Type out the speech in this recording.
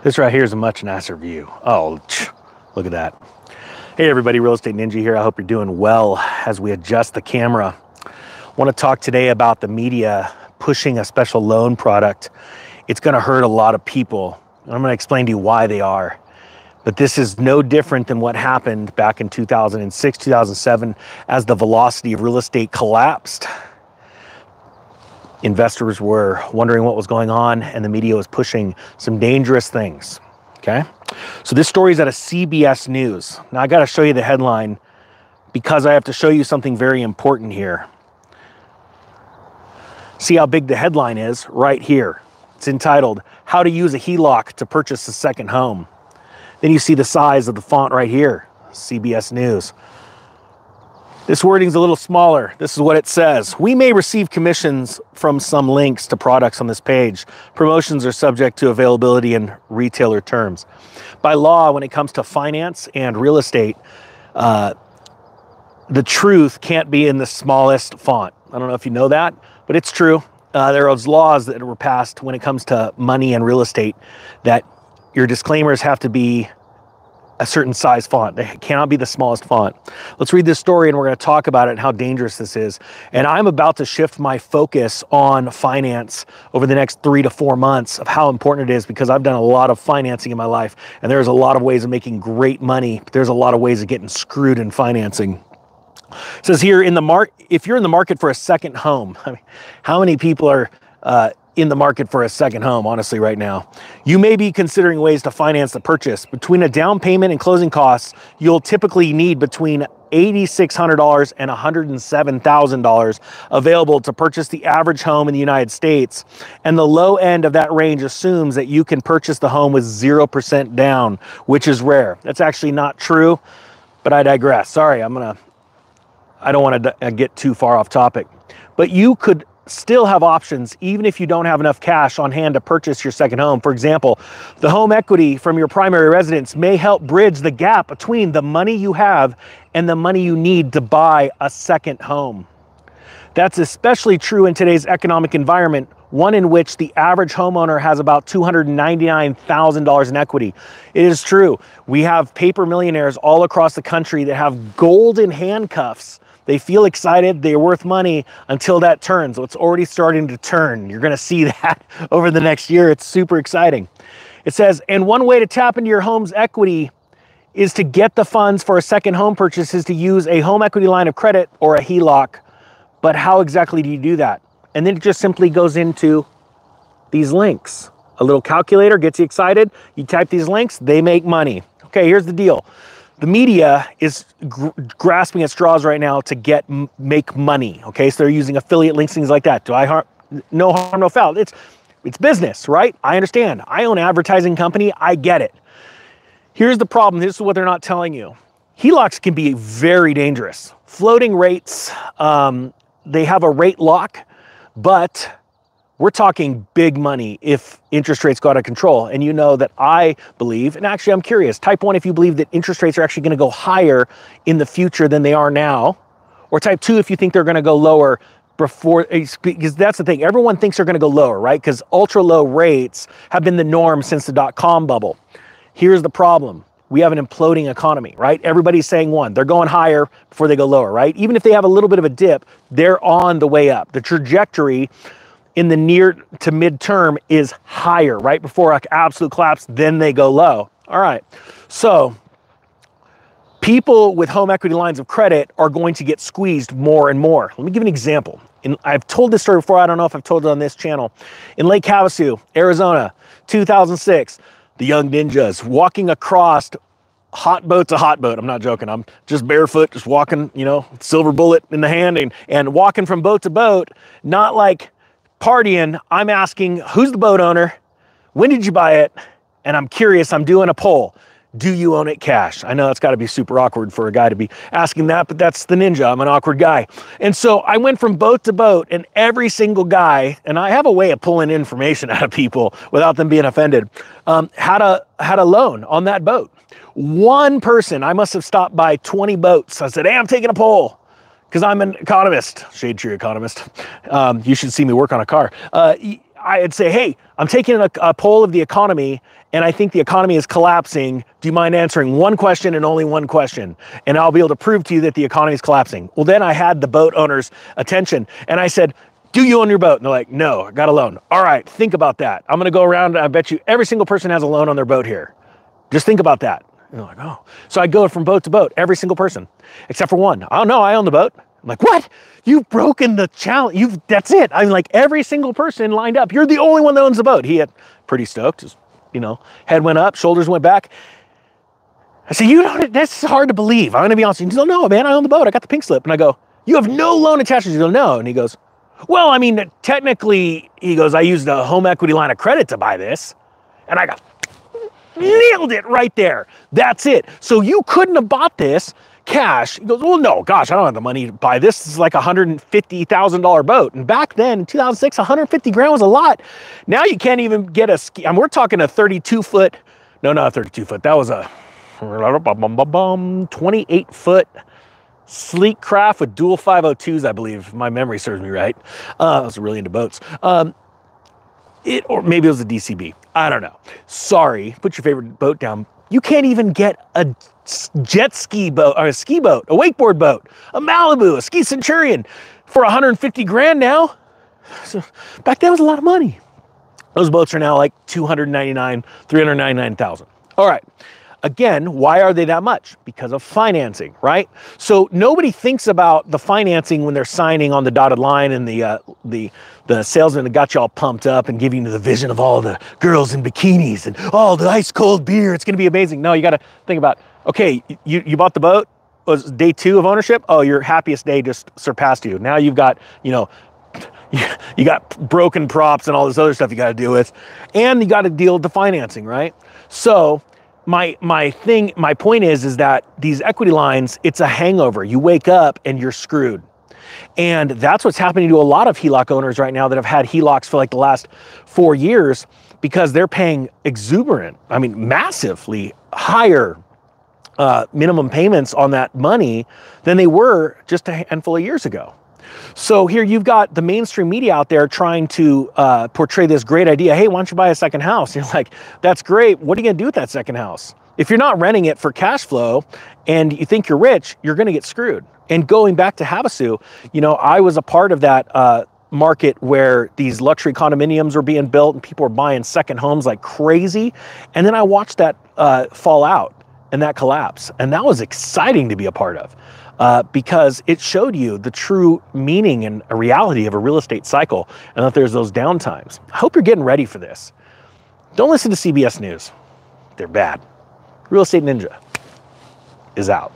This right here is a much nicer view. Oh, look at that. Hey everybody, Real Estate Ninja here. I hope you're doing well as we adjust the camera. I want to talk today about the media pushing a special loan product. It's going to hurt a lot of people. I'm going to explain to you why they are. But this is no different than what happened back in 2006, 2007 as the velocity of real estate collapsed investors were wondering what was going on and the media was pushing some dangerous things. Okay. So this story is out of CBS News. Now I got to show you the headline because I have to show you something very important here. See how big the headline is right here. It's entitled, How to Use a HELOC to Purchase a Second Home. Then you see the size of the font right here, CBS News. This wording's a little smaller. This is what it says. We may receive commissions from some links to products on this page. Promotions are subject to availability and retailer terms. By law, when it comes to finance and real estate, uh, the truth can't be in the smallest font. I don't know if you know that, but it's true. Uh, there are laws that were passed when it comes to money and real estate that your disclaimers have to be a certain size font. They cannot be the smallest font. Let's read this story and we're going to talk about it and how dangerous this is. And I'm about to shift my focus on finance over the next three to four months of how important it is because I've done a lot of financing in my life and there's a lot of ways of making great money, but there's a lot of ways of getting screwed in financing. It says here in the mark, if you're in the market for a second home, I mean, how many people are uh, in the market for a second home, honestly, right now. You may be considering ways to finance the purchase. Between a down payment and closing costs, you'll typically need between $8,600 and $107,000 available to purchase the average home in the United States. And the low end of that range assumes that you can purchase the home with 0% down, which is rare. That's actually not true, but I digress. Sorry, I'm going to, I don't want to uh, get too far off topic. But you could still have options even if you don't have enough cash on hand to purchase your second home. For example, the home equity from your primary residence may help bridge the gap between the money you have and the money you need to buy a second home. That's especially true in today's economic environment, one in which the average homeowner has about $299,000 in equity. It is true. We have paper millionaires all across the country that have golden handcuffs they feel excited, they're worth money until that turns. So it's already starting to turn. You're going to see that over the next year. It's super exciting. It says, and one way to tap into your home's equity is to get the funds for a second home purchase is to use a home equity line of credit or a HELOC. But how exactly do you do that? And then it just simply goes into these links. A little calculator gets you excited. You type these links, they make money. Okay, here's the deal the media is gr grasping at straws right now to get make money. Okay, so they're using affiliate links, things like that. Do I harm? No harm, no foul. It's it's business, right? I understand. I own advertising company. I get it. Here's the problem. This is what they're not telling you. HELOCs can be very dangerous. Floating rates, um, they have a rate lock, but we're talking big money if interest rates go out of control. And you know that I believe, and actually I'm curious, type one, if you believe that interest rates are actually going to go higher in the future than they are now, or type two, if you think they're going to go lower before, because that's the thing, everyone thinks they're going to go lower, right? Because ultra low rates have been the norm since the dot com bubble. Here's the problem. We have an imploding economy, right? Everybody's saying one, they're going higher before they go lower, right? Even if they have a little bit of a dip, they're on the way up. The trajectory in the near to midterm is higher, right before an absolute collapse, then they go low. All right, so people with home equity lines of credit are going to get squeezed more and more. Let me give an example. And I've told this story before, I don't know if I've told it on this channel. In Lake Havasu, Arizona, 2006, the young ninjas walking across hot boat to hot boat. I'm not joking. I'm just barefoot, just walking, you know, silver bullet in the hand and, and walking from boat to boat, not like partying, I'm asking who's the boat owner? When did you buy it? And I'm curious, I'm doing a poll. Do you own it cash? I know that's got to be super awkward for a guy to be asking that, but that's the ninja. I'm an awkward guy. And so I went from boat to boat, and every single guy, and I have a way of pulling information out of people without them being offended, um, had, a, had a loan on that boat. One person, I must have stopped by 20 boats. I said, Hey, I'm taking a poll because I'm an economist, shade tree economist. Um, you should see me work on a car. Uh, I'd say, hey, I'm taking a, a poll of the economy and I think the economy is collapsing. Do you mind answering one question and only one question? And I'll be able to prove to you that the economy is collapsing. Well, then I had the boat owner's attention and I said, do you own your boat? And they're like, no, I got a loan. All right, think about that. I'm going to go around and I bet you every single person has a loan on their boat here. Just think about that. And they're like, oh. So I go from boat to boat, every single person, except for one. Oh, I don't know, I own the boat. I'm like, what? You've broken the challenge. You've that's it. I'm like every single person lined up. You're the only one that owns the boat. He had pretty stoked. His, you know, head went up, shoulders went back. I said, you know, that's hard to believe. I'm gonna be honest. He goes, no, man, I own the boat. I got the pink slip. And I go, you have no loan attachments. He goes, no. And he goes, well, I mean, technically, he goes, I used a home equity line of credit to buy this. And I got nailed it right there. That's it. So you couldn't have bought this cash. He goes, well, no, gosh, I don't have the money to buy this. This is like a $150,000 boat. And back then in 2006, 150 grand was a lot. Now you can't even get a ski. I mean, we're talking a 32 foot, no, not a 32 foot. That was a 28 foot Sleekcraft with dual 502s, I believe. My memory serves me right. Uh, I was really into boats. Um, it, or maybe it was a DCB. I don't know. Sorry, put your favorite boat down. You can't even get a jet ski boat or a ski boat, a wakeboard boat, a Malibu, a ski Centurion for 150 grand now. So back then was a lot of money. Those boats are now like 299, 399,000. All right. Again, why are they that much? Because of financing, right? So nobody thinks about the financing when they're signing on the dotted line and the uh, the the salesman that got you all pumped up and giving you the vision of all the girls in bikinis and all oh, the ice cold beer. It's going to be amazing. No, you got to think about okay, you, you bought the boat, was day two of ownership. Oh, your happiest day just surpassed you. Now you've got, you know, you got broken props and all this other stuff you got to deal with. And you got to deal with the financing, right? So my my thing my point is is that these equity lines it's a hangover you wake up and you're screwed and that's what's happening to a lot of HELOC owners right now that have had HELOCs for like the last four years because they're paying exuberant, I mean, massively higher uh, minimum payments on that money than they were just a handful of years ago. So here you've got the mainstream media out there trying to uh, portray this great idea. Hey, why don't you buy a second house? You're like, that's great. What are you going to do with that second house? If you're not renting it for cash flow and you think you're rich, you're going to get screwed. And going back to Havasu, you know, I was a part of that uh, market where these luxury condominiums were being built and people were buying second homes like crazy. And then I watched that uh, fall out and that collapse. And that was exciting to be a part of uh, because it showed you the true meaning and reality of a real estate cycle and that there's those downtimes. I hope you're getting ready for this. Don't listen to CBS News, they're bad. Real Estate Ninja is out.